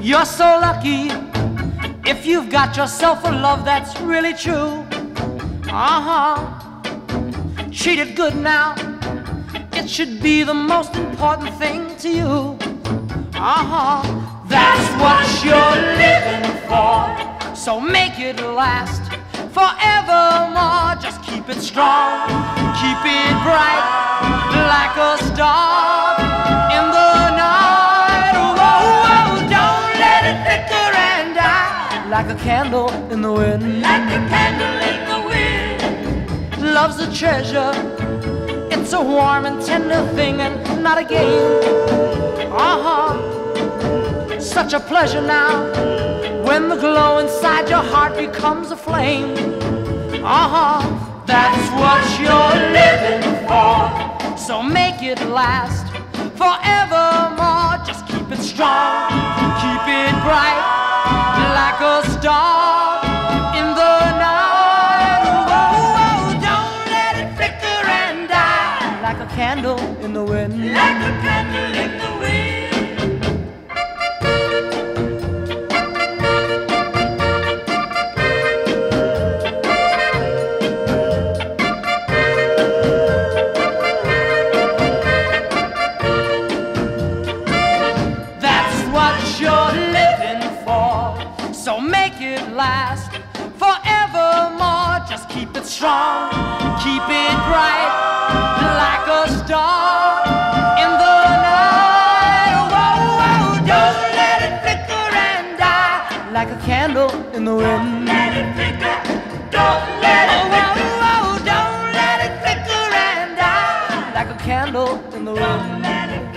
You're so lucky if you've got yourself a love that's really true. Uh huh. Treat it good now. It should be the most important thing to you. Uh huh. That's what you're living for. So make it last forevermore. Just keep it strong, keep it bright like a star in the night. Whoa, whoa, don't let it flicker and die like a candle in the wind. Like a candle in the wind. Love's a treasure. It's a warm and tender thing and not a game. Uh huh. Such a pleasure now when the glow inside your heart becomes a flame. Uh huh. That's what you're living for. So make it last forevermore. Just keep it strong, keep it bright like a star in the night. Whoa, don't let it flicker and die like a candle in the wind. Like make it last forevermore. Just keep it strong, keep it bright like a star in the night. Whoa, whoa, don't let it flicker and die like a candle in the wind. Don't Let it flicker. Don't let it Oh, flicker. whoa, whoa, don't let it flicker and die like a candle in the wind. Let it flicker.